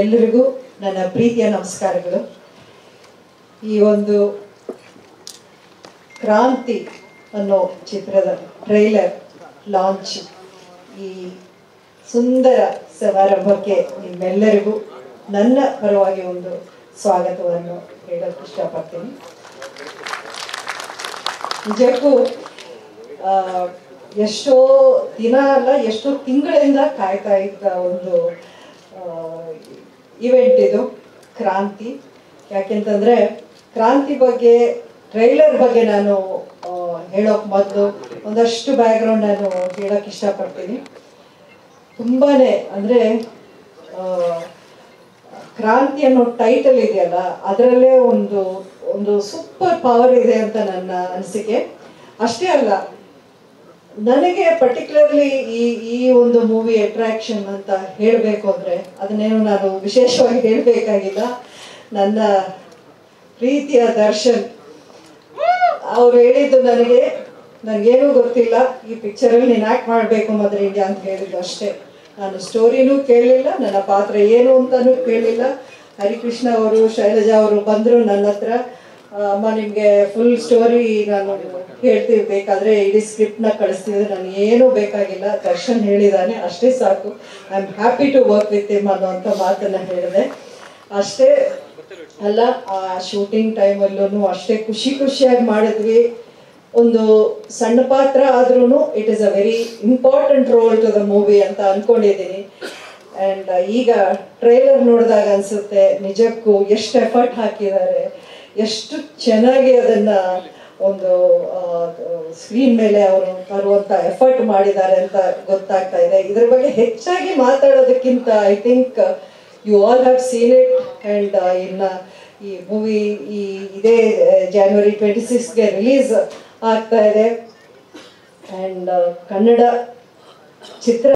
ಎಲ್ಲರಿಗೂ ನನ್ನ ಪ್ರೀತಿಯ ನಮಸ್ಕಾರಗಳು. ಈ ಒಂದು ಕ್ರಾಂತಿ ಅನ್ನೋ ಚಿತ್ರದ ಟ್ರೈಲರ್ ಲಾಂಚ್ ಈ ಸುಂದರ ಸಮಾರಂಭಕ್ಕೆ ನಿಮ್ಮೆಲ್ಲರಿಗೂ ನನ್ನ ಪರವಾಗಿ ಒಂದು ಸ್ವಾಗತವನ್ನು ಹೇಳಕ್ಕೆ ಇಷ್ಟಪಡ್ತೀನಿ. ನಿಜಕ್ಕೂ ಎಷ್ಟೋ ದಿನ ಅಲ್ಲ, ಎಷ್ಟೋ ತಿಂಗಳಿಂದ ಕಾಯ್ತಾ ಇದ್ದ ಒಂದು ಇವೆಂಟ್ ಇದು, ಕ್ರಾಂತಿ. ಯಾಕೆಂತಂದ್ರೆ, ಕ್ರಾಂತಿ ಬಗ್ಗೆ ಟ್ರೈಲರ್ ಬಗ್ಗೆ ನಾನು ಹೇಳೋಕೆ ಮೊದಲು ಒಂದಷ್ಟು ಬ್ಯಾಕ್ಗ್ರೌಂಡ್ ನಾನು ಹೇಳಕ್ ಇಷ್ಟಪಡ್ತೀನಿ. ತುಂಬಾನೇ, ಅಂದ್ರೆ ಕ್ರಾಂತಿ ಅನ್ನೋ ಟೈಟಲ್ ಇದೆಯಲ್ಲ, ಅದರಲ್ಲೇ ಒಂದು ಒಂದು ಸೂಪರ್ ಪವರ್ ಇದೆ ಅಂತ ನನ್ನ ಅನಿಸಿಕೆ. ಅಷ್ಟೇ ಅಲ್ಲ ನನಗೆ ಪರ್ಟಿಕ್ಯುಲರ್ಲಿ ಈ ಈ ಒಂದು ಮೂವಿ ಅಟ್ರಾಕ್ಷನ್ ಅಂತ ಹೇಳಬೇಕು ಅಂದ್ರೆ ಅದನ್ನೇನು ನಾನು ವಿಶೇಷವಾಗಿ ಹೇಳಬೇಕಾಗಿಲ್ಲ. ನನ್ನ ಪ್ರೀತಿಯ ದರ್ಶನ್ ಅವ್ರು ಹೇಳಿದ್ದು ನನಗೆ ನನಗೇನು ಗೊತ್ತಿಲ್ಲ. ಈ ಪಿಕ್ಚರಲ್ಲಿ ನೀನು ಆ್ಯಕ್ಟ್ ಮಾಡಬೇಕು ಮದರ್ ಇಂಡಿಯಾ ಅಂತ ಹೇಳಿದ್ದು ಅಷ್ಟೇ. ನಾನು ಸ್ಟೋರಿನೂ ಕೇಳಲಿಲ್ಲ, ನನ್ನ ಪಾತ್ರ ಏನು ಅಂತಲೂ ಕೇಳಲಿಲ್ಲ. ಹರಿಕೃಷ್ಣ ಅವರು, ಶೈಲಜಾ ಅವರು ಬಂದರು ನನ್ನ ಹತ್ರ. ಅಮ್ಮ, ನಿಮಗೆ ಫುಲ್ ಸ್ಟೋರಿ ನಾನು ಹೇಳ್ತೀವಿ. ಬೇಕಾದ್ರೆ ಇಡೀ ಸ್ಕ್ರಿಪ್ಟ್ನ ಕಳಿಸ್ತಿದ್ರೆ ನನಗೆ ಏನೂ ಬೇಕಾಗಿಲ್ಲ. ದರ್ಶನ್ ಹೇಳಿದಾನೆ, ಅಷ್ಟೇ ಸಾಕು. I am happy to work with him ಅನ್ನೋಂಥ ಮಾತನ್ನ ಹೇಳಿದೆ. ಅಷ್ಟೇ ಅಲ್ಲ, ಆ ಶೂಟಿಂಗ್ ಟೈಮಲ್ಲೂ ಅಷ್ಟೇ ಖುಷಿ ಖುಷಿಯಾಗಿ ಮಾಡಿದ್ವಿ. ಒಂದು ಸಣ್ಣ ಪಾತ್ರ ಆದ್ರೂ it is a very important role to the movie ಅಂತ ಅನ್ಕೊಂಡಿದ್ದೀನಿ. ಆ್ಯಂಡ್ ಈಗ ಟ್ರೈಲರ್ ನೋಡಿದಾಗ ಅನ್ಸುತ್ತೆ, ನಿಜಕ್ಕೂ ಎಷ್ಟು ಎಫರ್ಟ್ ಹಾಕಿದ್ದಾರೆ, ಎಷ್ಟು ಚೆನ್ನಾಗಿ ಅದನ್ನ ಒಂದು ಸ್ಕ್ರೀನ್ ಮೇಲೆ ಅವರು ತರುವಂಥ ಎಫರ್ಟ್ ಮಾಡಿದ್ದಾರೆ ಅಂತ ಗೊತ್ತಾಗ್ತಾ ಇದೆ. ಇದ್ರ ಬಗ್ಗೆ ಹೆಚ್ಚಾಗಿ ಮಾತಾಡೋದಕ್ಕಿಂತ I think you all have seen it and ಇನ್ನ ಈ ಮೂವಿ ಈ, ಇದೇ ಜಾನ್ವರಿ ಟ್ವೆಂಟಿ ಸಿಕ್ಸ್ಗೆ ರಿಲೀಸ್ ಆಗ್ತಾ ಇದೆ. ಆ್ಯಂಡ್ ಕನ್ನಡ ಚಿತ್ರ